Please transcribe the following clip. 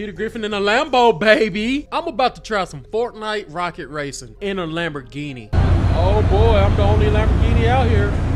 Peter Griffin in a Lambo, baby. I'm about to try some Fortnite rocket racing in a Lamborghini. Oh boy, I'm the only Lamborghini out here.